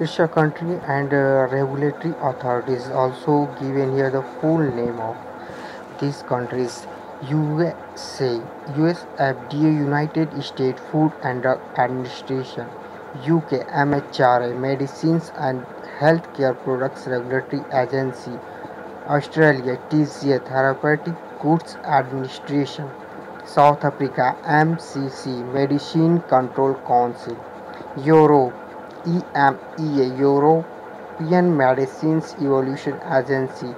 It's a country and uh, regulatory authorities also given here the full name of these countries. USA US FDA United States Food and Drug Administration UK MHRA Medicines and Healthcare Products Regulatory Agency Australia TGA Therapeutic Goods Administration South Africa MCC Medicine Control Council Europe EMEA European Medicines Evaluation Agency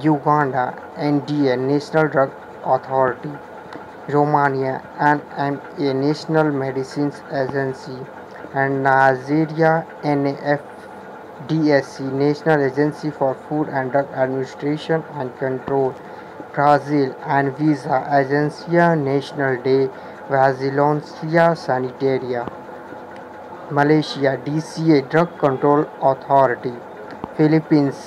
Uganda NDA National Drug Authority Romania NMA National Medicines Agency and Nigeria NAFDAC National Agency for Food and Drug Administration and Control Brazil Anvisa Agencia Nacional de Vigilancia Sanitaria Malaysia DCA Drug Control Authority Philippines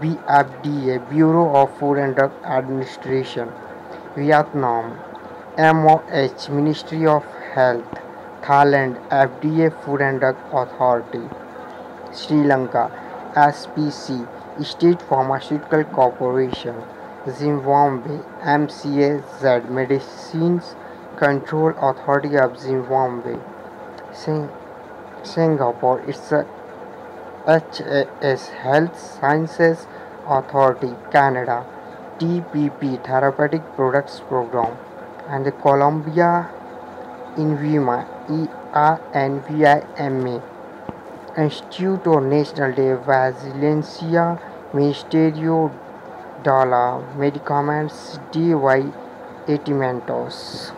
BFDA Bureau of Food and Drug Administration Vietnam MOH Ministry of Health Thailand FDA Food and Drug Authority Sri Lanka SPC State Pharmaceutical Corporation Zimbabwe MCAZ Medicines Control Authority of Zimbabwe Singapore it's a HAS Health Sciences Authority Canada TPP Therapeutic Products Program and the Colombia INVIMA ERNVIMA Instituto Nacional de Vigilancia Ministerio de la de Medicamentos